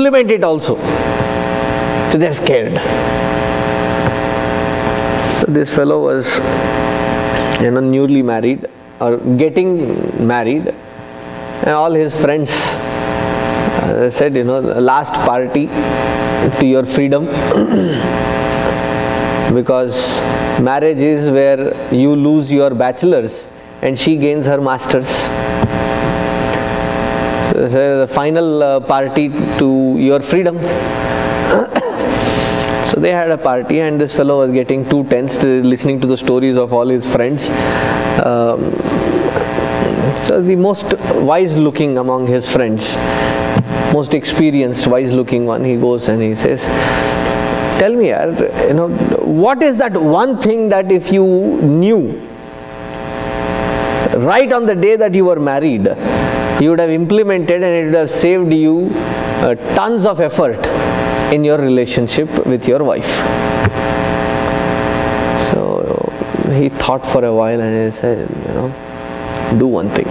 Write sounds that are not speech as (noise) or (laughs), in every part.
implement it also. So they're scared. So this fellow was, you know, newly married or getting married, and all his friends uh, said, you know, last party to your freedom. (coughs) because marriage is where you lose your bachelor's and she gains her master's. The final uh, party to your freedom. so they had a party, and this fellow was getting too tense to listening to the stories of all his friends. Um, so the most wise looking among his friends, most experienced, wise looking one, he goes and he says, Tell me, you know, what is that one thing that if you knew right on the day that you were married, you would have implemented and it would have saved you uh, tons of effort in your relationship with your wife. So he thought for a while and he said, you know, do one thing.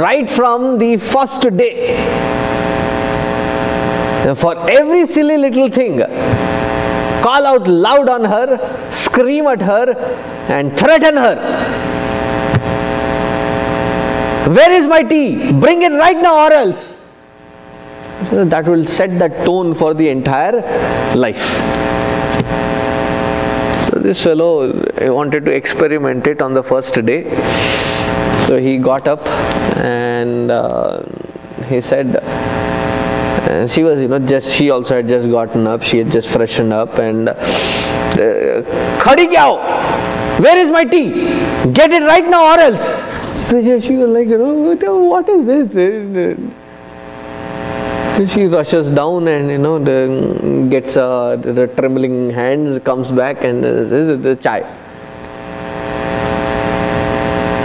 Right from the first day, for every silly little thing, call out loud on her, scream at her, and threaten her. Where is my tea? Bring it right now, or else. That will set the tone for the entire life. So, this fellow wanted to experiment it on the first day. So, he got up and uh, he said, uh, she was, you know, just she also had just gotten up. She had just freshened up and uh, khadi kya Where is my tea? Get it right now or else. So she was like, you know, what is this? She rushes down and you know the, gets uh, the, the trembling hands, comes back and uh, is the chai.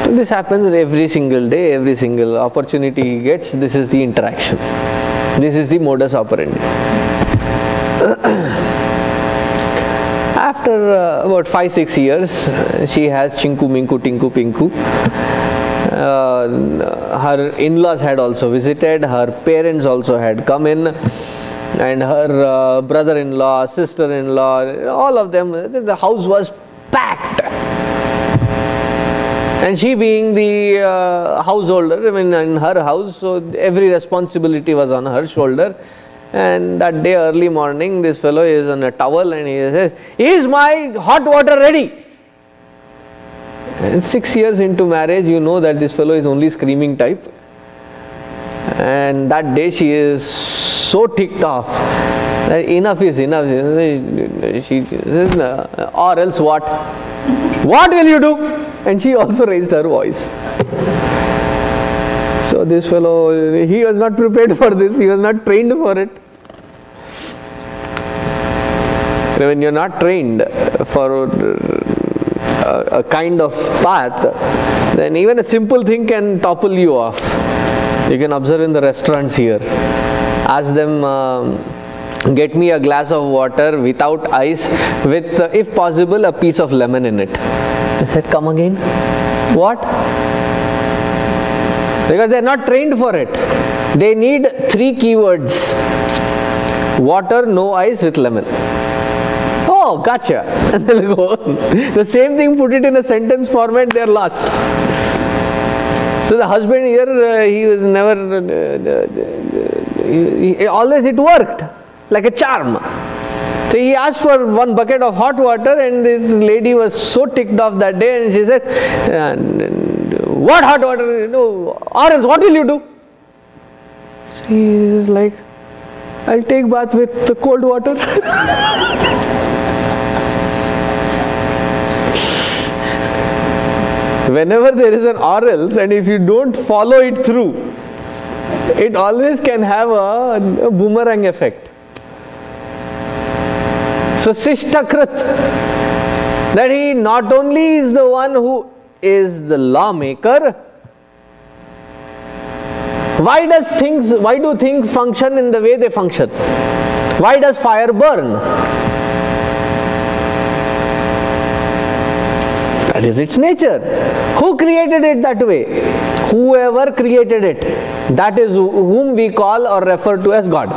So this happens every single day, every single opportunity he gets. This is the interaction. This is the modus operandi. After uh, about five six years, she has chinku minku tinku pinku. Uh, her in-laws had also visited. Her parents also had come in, and her uh, brother-in-law, sister-in-law, all of them. The house was packed. And she being the uh, householder, I mean, in her house, so every responsibility was on her shoulder. And that day, early morning, this fellow is on a towel and he says, Is my hot water ready? And six years into marriage, you know that this fellow is only screaming type. And that day, she is so ticked off that enough is enough. She says, Or else what? What will you do? And she also (laughs) raised her voice. So this fellow, he was not prepared for this, he was not trained for it. When you're not trained for a, kind of path, then even a simple thing can topple you off. You can observe in the restaurants here. Ask them, um, get me a glass of water without ice, with, uh, if possible, a piece of lemon in it. I said, come again. What? Because they are not trained for it. They need three keywords water, no ice, with lemon. Oh, gotcha. And they'll go. The same thing, put it in a sentence format, they're lost. So the husband here, uh, he was never, uh, he, he, always it worked like a charm. So he asked for one bucket of hot water, and this lady was so ticked off that day, and she said, "What hot water? You No, orange. What will you do?" So he is like, "I'll take bath with the cold water." (laughs) Whenever there is an or else, and if you don't follow it through, it always can have a, a boomerang effect. So Sishtakrit, that he not only is the one who is the lawmaker, why does things why do things function in the way they function? Why does fire burn? That is its nature. Who created it that way? Whoever created it. That is whom we call or refer to as God.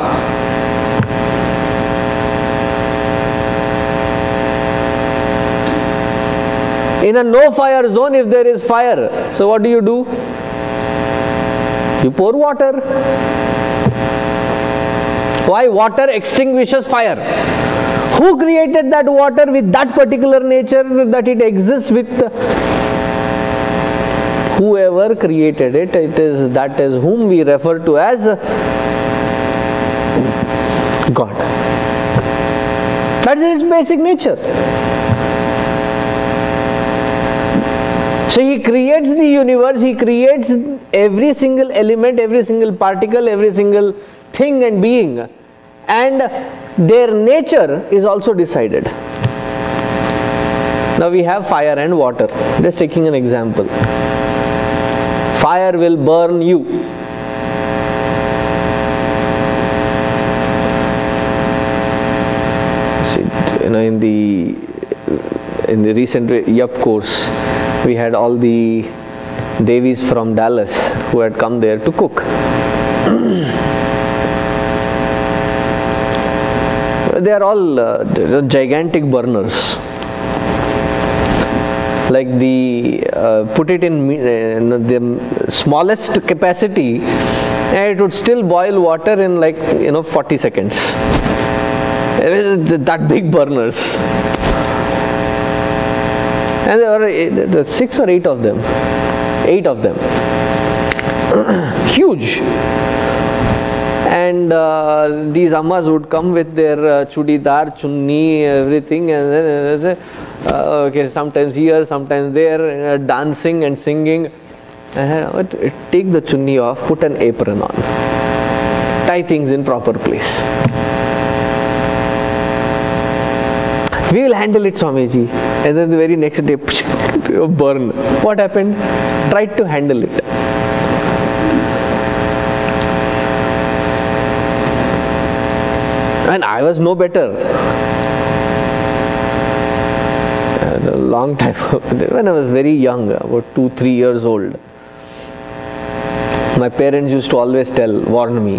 In a no fire zone, if there is fire, so what do you do? You pour water. Why? Water extinguishes fire. Who created that water with that particular nature that it exists with? Whoever created it, it is that is whom we refer to as God. That is its basic nature. So he creates the universe, he creates every single element, every single particle, every single thing and being, and their nature is also decided. Now we have fire and water. Just taking an example. Fire will burn you. See, you know, in the in the recent YUP course, we had all the Devis from Dallas who had come there to cook. (clears throat) they are all uh, gigantic burners. Like the uh, put it in uh, the smallest capacity, and it would still boil water in like you know 40 seconds. That big burners and there were six or eight of them eight of them (clears throat) huge and uh, these ammas would come with their uh, chudidar chunni everything and then uh, okay sometimes here sometimes there uh, dancing and singing uh, take the chunni off put an apron on tie things in proper place we will handle it Swamiji. And then the very next day, (laughs) burn. What happened? Tried to handle it. And I was no better. a long time (laughs) when I was very young, about two, three years old. My parents used to always tell, warn me,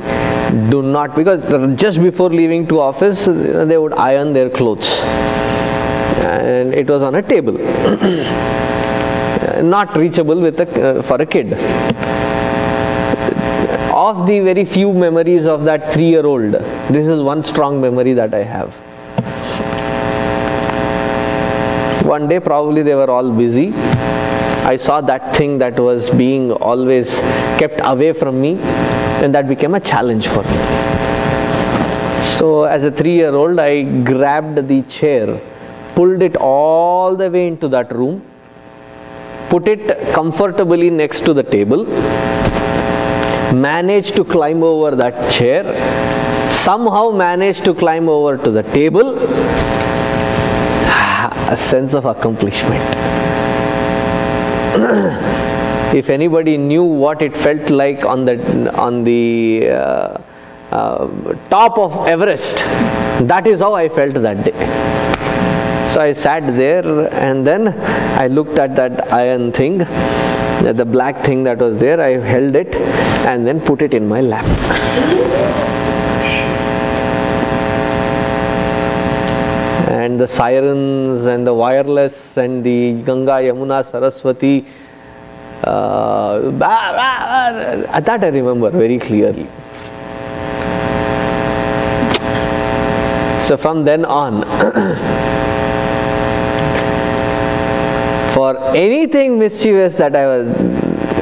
do not, because just before leaving to office, they would iron their clothes and it was on a table (coughs) not reachable with a, uh, for a kid of the very few memories of that 3 year old this is one strong memory that i have. One day probably they were all busy. I saw that thing that was being always kept away from me and that became a challenge for me. So as a 3 year old i grabbed the chair pulled it all the way into that room, put it comfortably next to the table, managed to climb over that chair, somehow managed to climb over to the table. A sense of accomplishment. (clears throat) if anybody knew what it felt like on the on the uh, uh, top of Everest, that is how I felt that day. So I sat there and then I looked at that iron thing, the black thing that was there. I held it and then put it in my lap. and the sirens and the wireless and the Ganga, Yamuna, Saraswati. Uh, that I remember very clearly. So from then on, (clears throat) for anything mischievous that I was,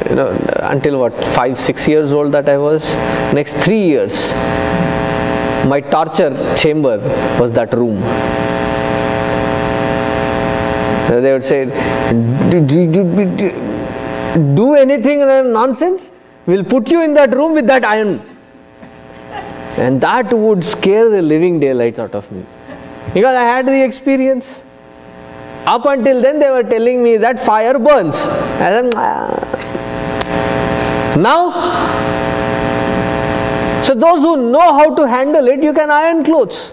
you know, until what, five, six years old that I was, next three years, my torture chamber was that room. They would say, do, do, anything nonsense, we'll put you in that room with that iron. And that would scare the living daylights out of me. Because I had the experience. Up until then, they were telling me that fire burns. And then, ah. now, so those who know how to handle it, you can iron clothes.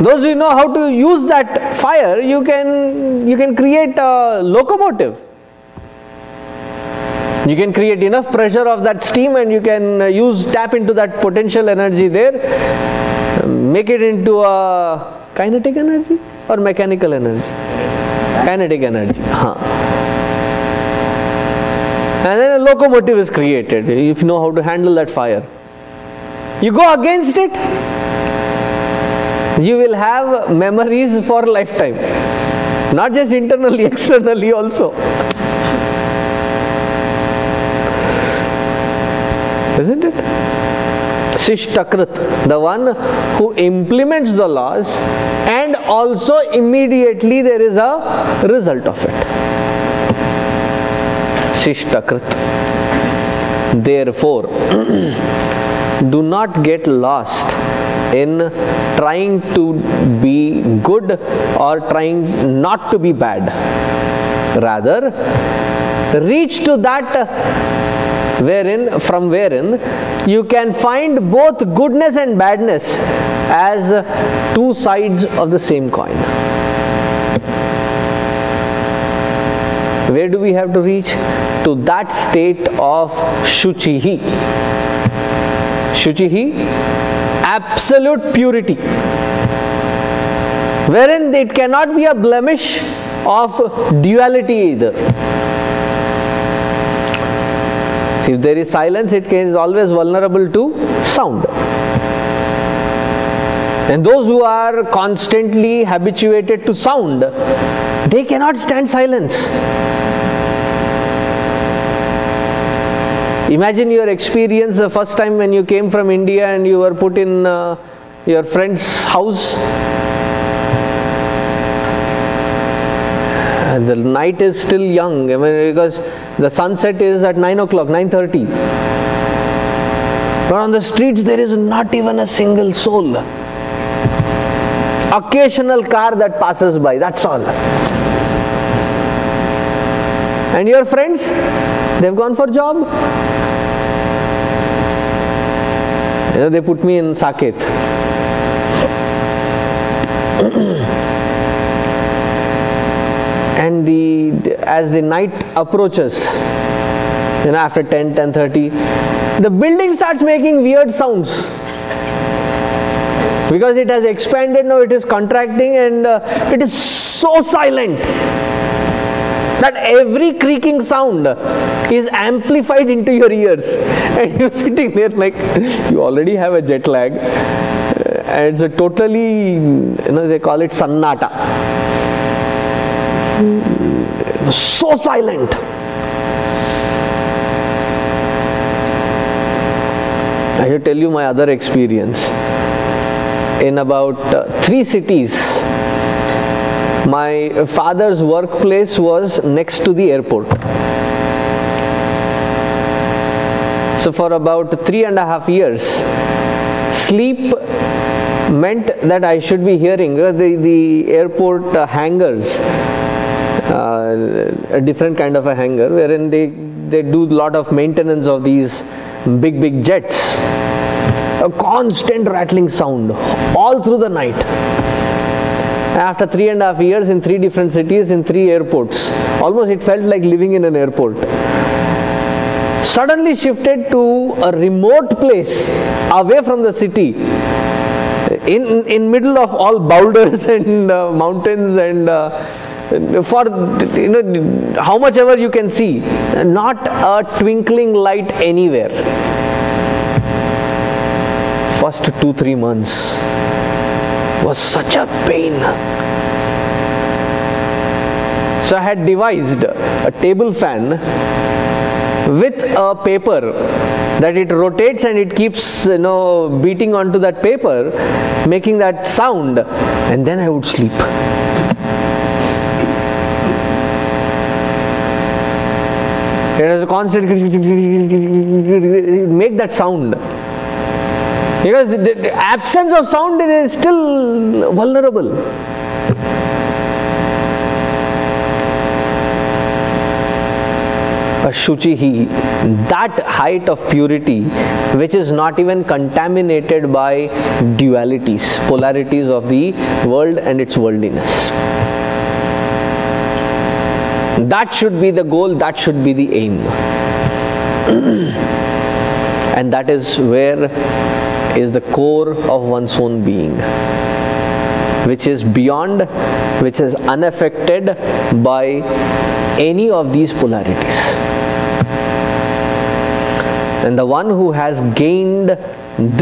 Those who know how to use that fire, you can you can create a locomotive. You can create enough pressure of that steam and you can uh, use tap into that potential energy there, make it into a kinetic energy or mechanical energy? Kinetic energy. Huh. And then a locomotive is created if you know how to handle that fire. You go against it, you will have memories for a lifetime. Not just internally, (laughs) externally also. Isn't it? Sishtakrit, the one who implements the laws and also immediately there is a result of it. Sishtakrit. Therefore, (clears throat) do not get lost in trying to be good or trying not to be bad. Rather, reach to that wherein from wherein you can find both goodness and badness as two sides of the same coin. Where do we have to reach? To that state of Shuchihi. Shuchihi, absolute purity, wherein it cannot be a blemish of duality either. If there is silence, it is always vulnerable to sound. And those who are constantly habituated to sound, they cannot stand silence. Imagine your experience the first time when you came from India and you were put in uh, your friend's house. The night is still young I mean, because the sunset is at 9 o'clock, 9.30. But on the streets there is not even a single soul. Occasional car that passes by, that's all. And your friends, they've gone for job. You know, they put me in Saket. (clears throat) and the as the night approaches, you know, after 10, 10 30, the building starts making weird sounds. Because it has expanded now it is contracting and uh, it is so silent that every creaking sound is amplified into your ears. (laughs) And you're sitting there like you already have a jet lag. And it's a totally you know they call it sannata so silent I should tell you my other experience in about uh, three cities my father's workplace was next to the airport. So, for about three and a half years, sleep meant that I should be hearing the, the airport uh, hangars, uh, a different kind of a hangar, wherein they, they do a lot of maintenance of these big, big jets. A constant rattling sound all through the night. After three and a half years in three different cities in three airports almost it felt like living in an airport. Suddenly shifted to a remote place away from the city. In in middle of all boulders (laughs) and uh, mountains and uh, for you know how much ever you can see not a twinkling light anywhere first 2 3 months was such a pain. So I had devised a table fan with a paper that it rotates and it keeps you know beating onto that paper making that sound and then I would sleep. It was a constant make that sound because the, absence of sound is still vulnerable. Shuchihi, that height of purity which is not even contaminated by dualities, polarities of the world and its worldliness. That should be the goal, that should be the aim. and that is where is the core of one's own being which is beyond which is unaffected by any of these polarities and the one who has gained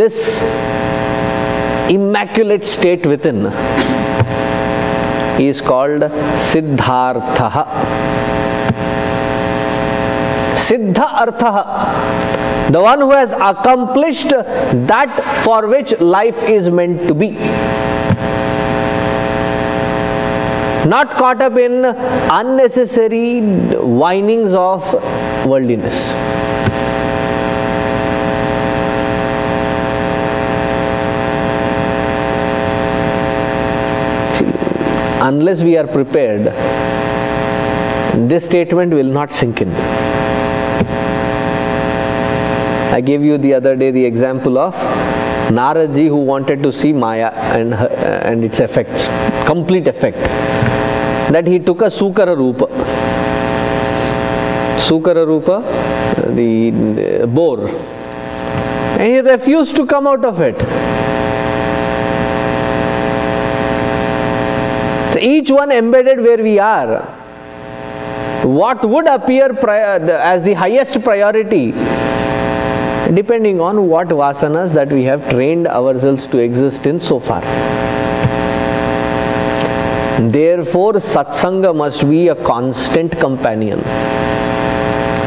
this immaculate state within is called Siddhartha. Siddha Artha, the one who has accomplished that for which life is meant to be. Not caught up in unnecessary whinings of worldliness. Unless we are prepared, this statement will not sink in. I gave you the other day the example of Naraji who wanted to see Maya and, her, and its effects, complete effect. That he took a Sukara Rupa. Sukara Rupa, the, the boar. And he refused to come out of it. Each one embedded where we are. What would appear as the highest priority depending on what vasanas that we have trained ourselves to exist in so far. Therefore, satsanga must be a constant companion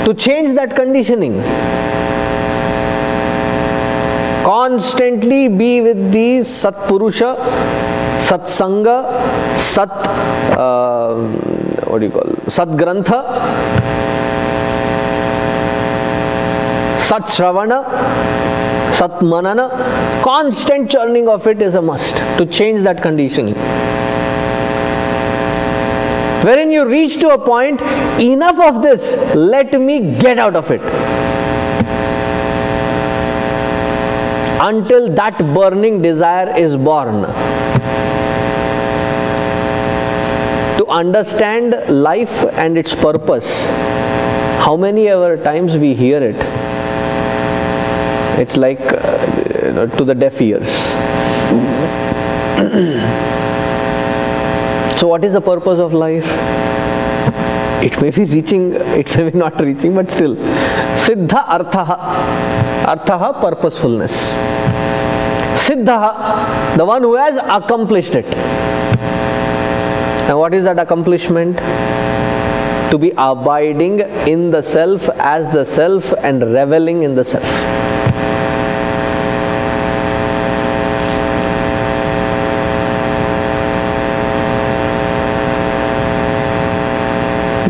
to change that conditioning. Constantly be with the Satpurusha satsanga, sat, uh, what do you call, sat grantha, sat shravana, sat manana, constant churning of it is a must to change that conditioning. Wherein you reach to a point, enough of this, let me get out of it. Until that burning desire is born. Understand life and its purpose, how many ever times we hear it, it's like uh, to the deaf ears. (clears throat) so, what is the purpose of life? It may be reaching, (laughs) it may be not reaching, but still. Siddha Artha. Artha purposefulness. Siddha, the one who has accomplished it. Now, what is that accomplishment? To be abiding in the self as the self and reveling in the self.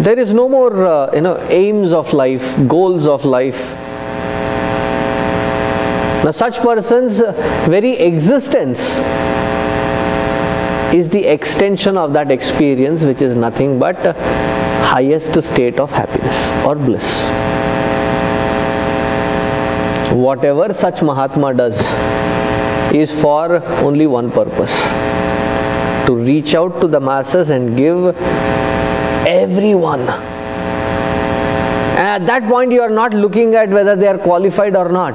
There is no more, uh, you know, aims of life, goals of life. Now, such persons' very existence is the extension of that experience which is nothing but highest state of happiness or bliss. Whatever such mahatma does is for only one purpose to reach out to the masses and give everyone. At that point you are not looking at whether they are qualified or not.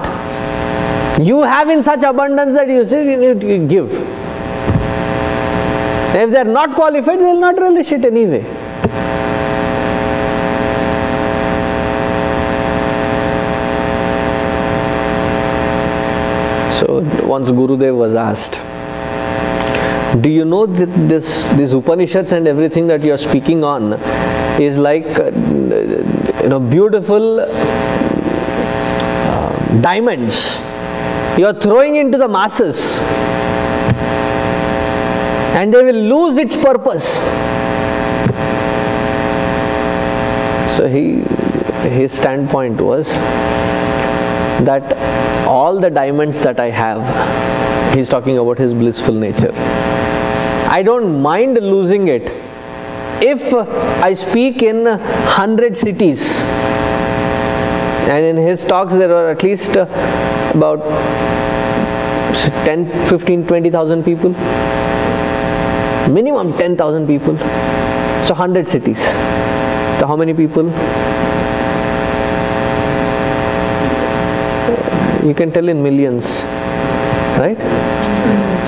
You have in such abundance that you say you need to give if they are not qualified, they will not relish it anyway. So once Gurudev was asked, do you know that this these Upanishads and everything that you are speaking on is like uh, you know beautiful uh, diamonds you are throwing into the masses and they will lose its purpose. So he his standpoint was that all the diamonds that I have, he's talking about his blissful nature. I don't mind losing it if I speak in hundred cities and in his talks there were at least about 10 15 20000 people minimum 10000 people. So 100 cities. So how many people? You can tell in millions right?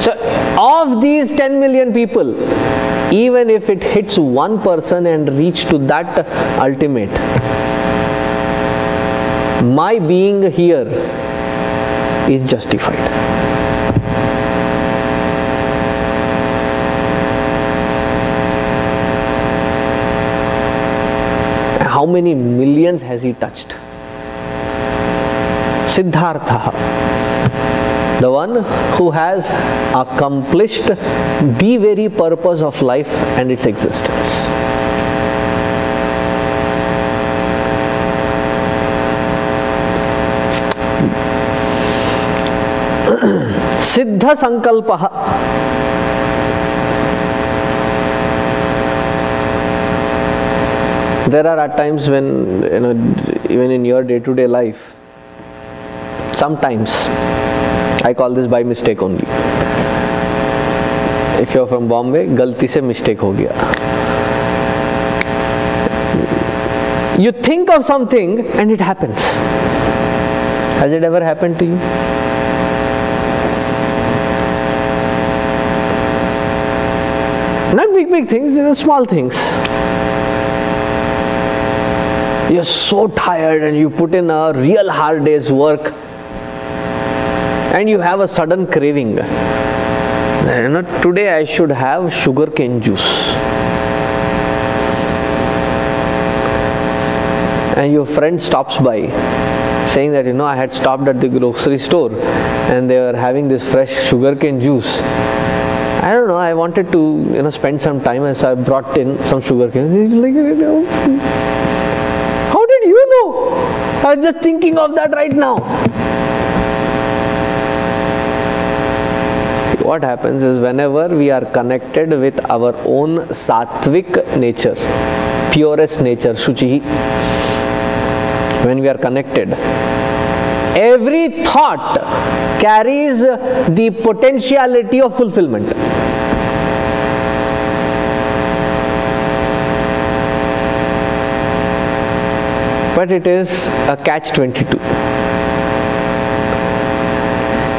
So of these 10 million people even if it hits one person and reach to that ultimate my being here is justified how many millions has he touched siddhartha the one who has accomplished the very purpose of life and its existence. (clears throat) सिद्ध संकल्प there are at times when you know even in your day-to-day life sometimes I call this by mistake only. If you're from Bombay galti se mistake ho gaya. You think of something and it happens. Has it ever happened to you? Not big big things These are small things. You're so tired and you put in a real hard day's work and you have a sudden craving. You know, today I should have sugar cane juice. And your friend stops by saying that you know I had stopped at the grocery store and they were having this fresh sugar cane juice. I don't know, I wanted to you know spend some time and so I brought in some sugar cane. Like, how did you know? I was just thinking of that right now. what happens is whenever we are connected with our own sattvic nature, purest nature, Shuchi, when we are connected, every thought carries the potentiality of fulfillment. But it is a catch 22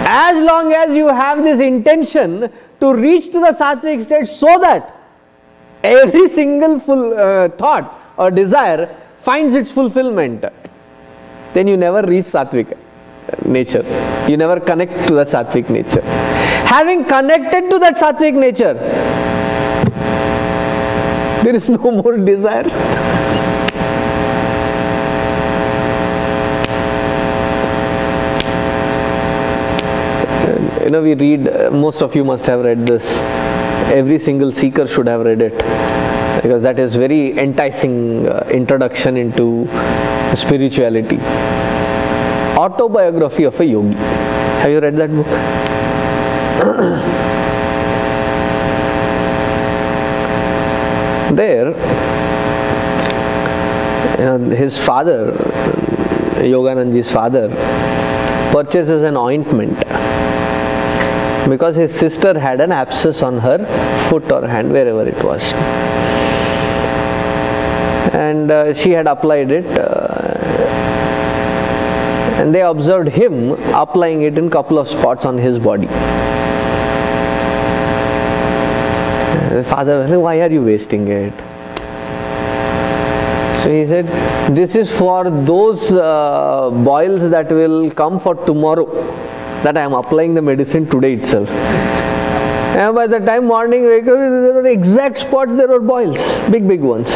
as long as you have this intention to reach to the sattvic state so that every single full uh, thought or desire finds its fulfillment then you never reach sattvic nature. You never connect to that sattvic nature. Having connected to that sattvic nature there is no more desire you know we read uh, most of you must have read this. Every single seeker should have read it. Because that is very enticing uh, introduction into spirituality. Autobiography of a yogi. Have you read that book? (coughs) There you know his father yogananji's father purchases an ointment because his sister had an abscess on her foot or hand, wherever it was. And uh, she had applied it, uh, and they observed him applying it in couple of spots on his body. His father was said, Why are you wasting it? So he said, This is for those uh, boils that will come for tomorrow that I am applying the medicine today itself. And by the time morning wake up, there were exact spots, there were boils, big, big ones.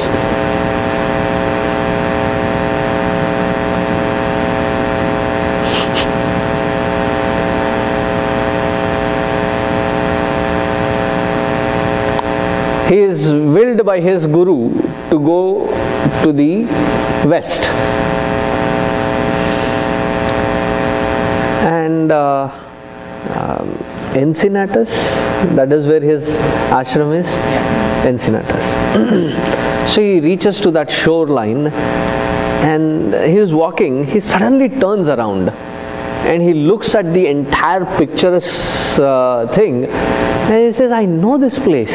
He is willed by his guru to go to the west and uh, um, Encinitas, that is where his ashram is. Yeah. Encinitas. (clears throat) so he reaches to that shoreline and he's walking, he suddenly turns around and he looks at the entire picturesque uh, thing and he says, I know this place.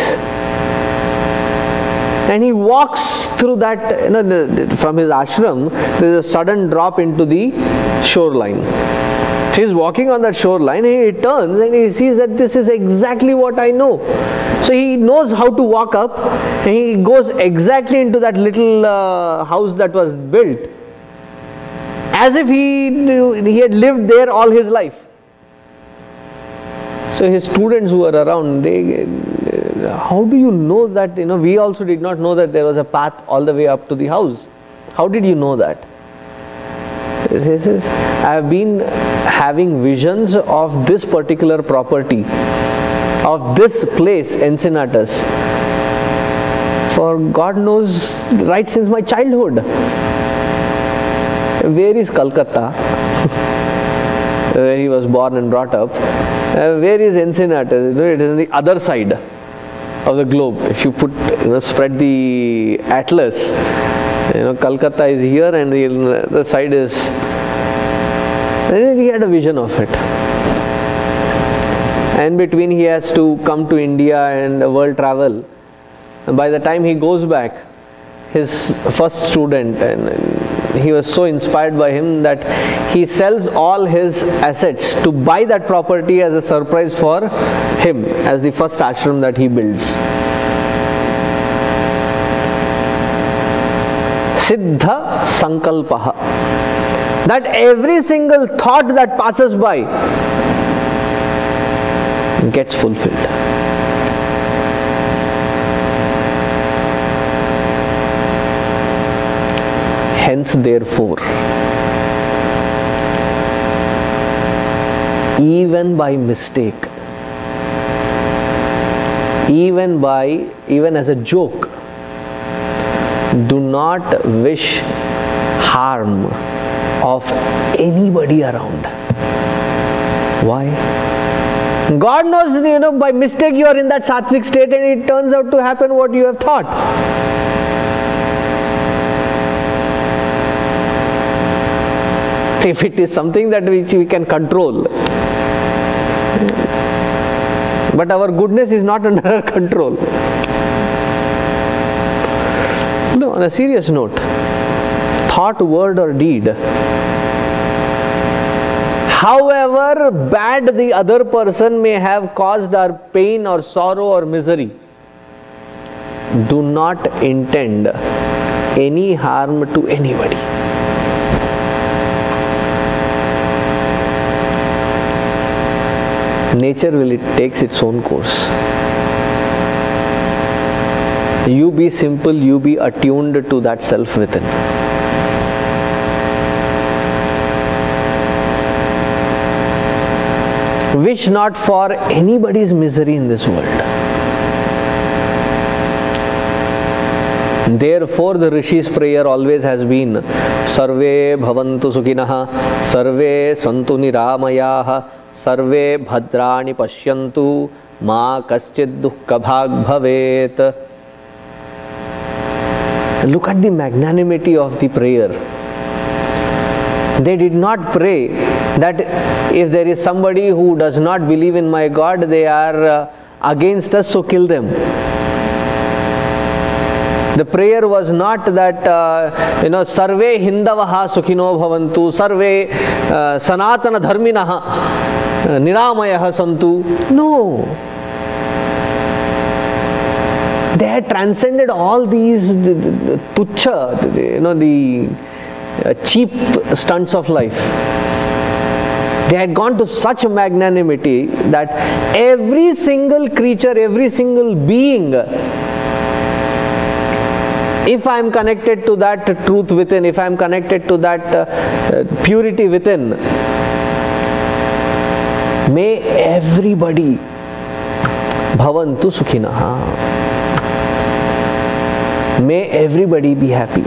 And he walks through that, you know, the, from his ashram, there's a sudden drop into the shoreline. He's walking on that shoreline, he turns and he sees that this is exactly what I know. So he knows how to walk up and he goes exactly into that little uh, house that was built as if he, he had lived there all his life. So his students who were around, they, how do you know that, you know, we also did not know that there was a path all the way up to the house. How did you know that? He says, I have been having visions of this particular property, of this place, Encinitas, for God knows right since my childhood. Where is Calcutta? (laughs) where he was born and brought up. Uh, where is Encinitas? It is on the other side of the globe. If you put, you know, spread the atlas, you know, Calcutta is here and the, the side is. he had a vision of it. And between he has to come to India and world travel. And by the time he goes back, his first student and, and he was so inspired by him that he sells all his assets to buy that property as a surprise for him as the first ashram that he builds. Siddha Sankalpaha. That every single thought that passes by gets fulfilled. Hence, therefore, even by mistake, even by, even as a joke, do not wish harm of anybody around. Why? God knows, you know, by mistake you are in that sattvic state and it turns out to happen what you have thought. if it is something that which we can control. But our goodness is not (laughs) under our control. No, on a serious note, thought, word, or deed, however bad the other person may have caused our pain or sorrow or misery, do not intend any harm to anybody. nature will it takes its own course you be simple you be attuned to that self within wish not for anybody's misery in this world therefore the rishi's prayer always has been sarve bhavantu sukhinah sarve santu niramayah सर्वे भद्राणि पश्यन्तु मा कश्चित् दुःखभाग् And look at the magnanimity of the prayer. They did not pray that if there is somebody who does not believe in my God, they are uh, against us, so kill them. The prayer was not that, uh, you know, Sarve Hindavaha Sukhino Bhavantu, Sarve uh, Sanatana Dharminaha uh, Niramaya Santu. No they had transcended all these the, you know the uh, cheap stunts of life they had gone to such magnanimity that every single creature every single being if I am connected to that truth within, if I am connected to that uh, uh, purity within, may everybody bhavantu sukhinaha. May everybody be happy.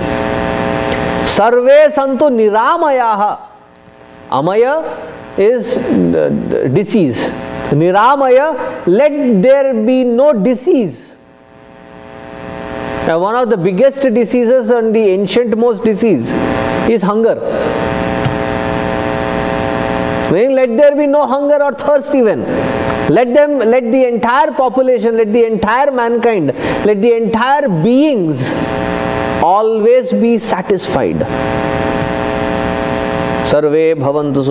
Sarve santu niramayaha. Amaya is uh, disease. Niramaya, let there be no disease Uh, one of the biggest diseases and the ancient most disease is hunger. Meaning, let there be no hunger or thirst even Let them, let the entire population, let the entire mankind, let the entire beings always be satisfied. सर्वे भवन्तु